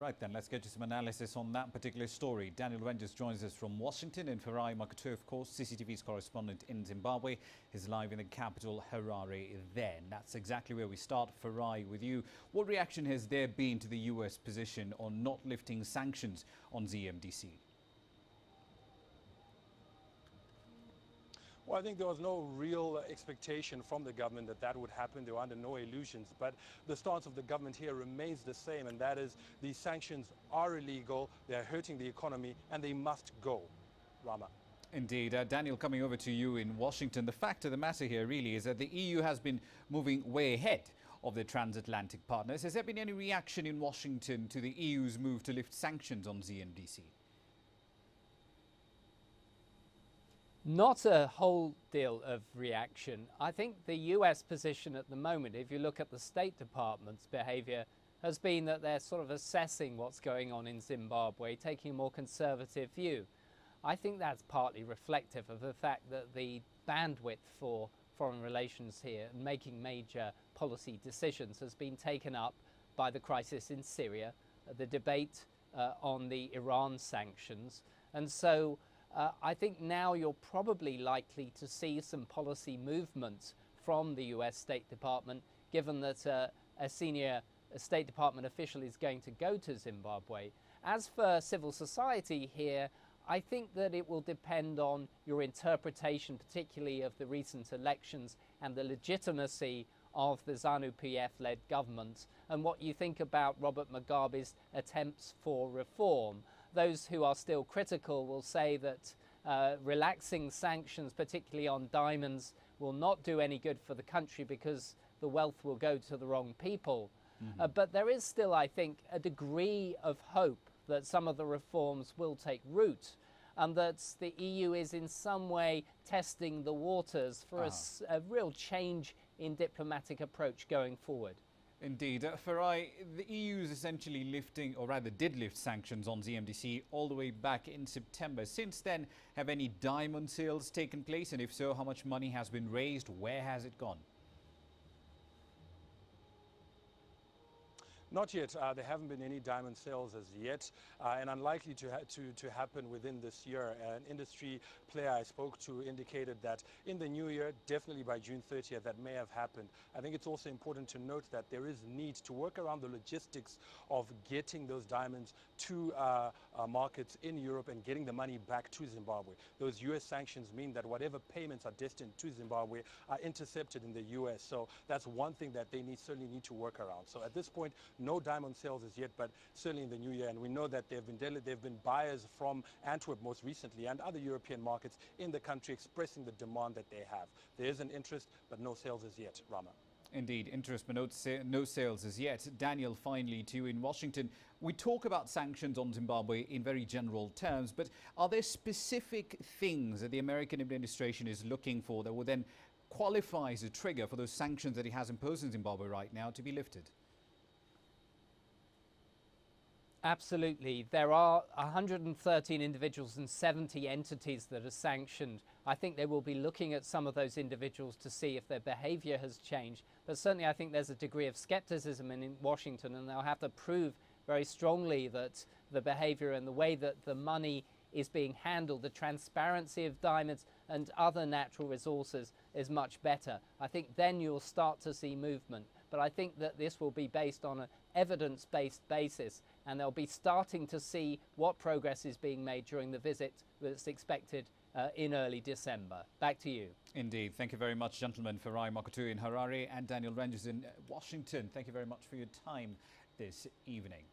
Right then, let's get to some analysis on that particular story. Daniel Ryntjes joins us from Washington and Farai Makoto, of course, CCTV's correspondent in Zimbabwe, is live in the capital, Harare then. That's exactly where we start. Farai, with you. What reaction has there been to the US position on not lifting sanctions on ZMDC? Well, I think there was no real expectation from the government that that would happen. They were under no illusions. But the stance of the government here remains the same, and that is these sanctions are illegal, they're hurting the economy, and they must go. Rama. Indeed. Uh, Daniel, coming over to you in Washington, the fact of the matter here really is that the EU has been moving way ahead of their transatlantic partners. Has there been any reaction in Washington to the EU's move to lift sanctions on ZMDC? Not a whole deal of reaction. I think the US position at the moment, if you look at the State Department's behavior, has been that they're sort of assessing what's going on in Zimbabwe, taking a more conservative view. I think that's partly reflective of the fact that the bandwidth for foreign relations here and making major policy decisions has been taken up by the crisis in Syria, the debate uh, on the Iran sanctions. And so uh, I think now you're probably likely to see some policy movements from the US State Department, given that uh, a senior State Department official is going to go to Zimbabwe. As for civil society here, I think that it will depend on your interpretation, particularly of the recent elections and the legitimacy of the ZANU PF led government and what you think about Robert Mugabe's attempts for reform those who are still critical will say that uh, relaxing sanctions, particularly on diamonds, will not do any good for the country because the wealth will go to the wrong people. Mm-hmm. Uh, but there is still, I think, a degree of hope that some of the reforms will take root and that the EU is in some way testing the waters for ah. a, a real change in diplomatic approach going forward. Indeed. Uh, Farai, the EU is essentially lifting, or rather did lift sanctions on ZMDC all the way back in September. Since then, have any diamond sales taken place? And if so, how much money has been raised? Where has it gone? Not yet. Uh, there haven't been any diamond sales as yet, uh, and unlikely to, to, to happen within this year. An industry player I spoke to indicated that in the new year, definitely by June 30th, that may have happened. I think it's also important to note that there is need to work around the logistics of getting those diamonds to uh, uh markets in Europe and getting the money back to Zimbabwe. Those U.S. sanctions mean that whatever payments are destined to Zimbabwe are intercepted in the U.S. So that's one thing that they need, certainly need to work around. So at this point, no diamond sales as yet, but certainly in the new year. And we know that there have been, there have been buyers from Antwerp most recently and other European markets in the country expressing the demand that they have. There is an interest, but no sales as yet, Rama. Indeed, interest but no, sales as yet. Daniel, finally to you in Washington. We talk about sanctions on Zimbabwe in very general terms, but are there specific things that the American administration is looking for that will then qualify as a trigger for those sanctions that he has imposed in Zimbabwe right now to be lifted? Absolutely. There are 113 individuals and 70 entities that are sanctioned. I think they will be looking at some of those individuals to see if their behavior has changed. But certainly, I think there's a degree of skepticism in, in Washington, and they'll have to prove very strongly that the behavior and the way that the money is being handled, the transparency of diamonds and other natural resources is much better. I think then you'll start to see movement. But I think that this will be based on an evidence based basis, and they'll be starting to see what progress is being made during the visit that's expected uh, in early December. Back to you. Indeed. Thank you very much, gentlemen. Farai Makoto in Harare and Daniel Ryntjes in Washington. Thank you very much for your time this evening.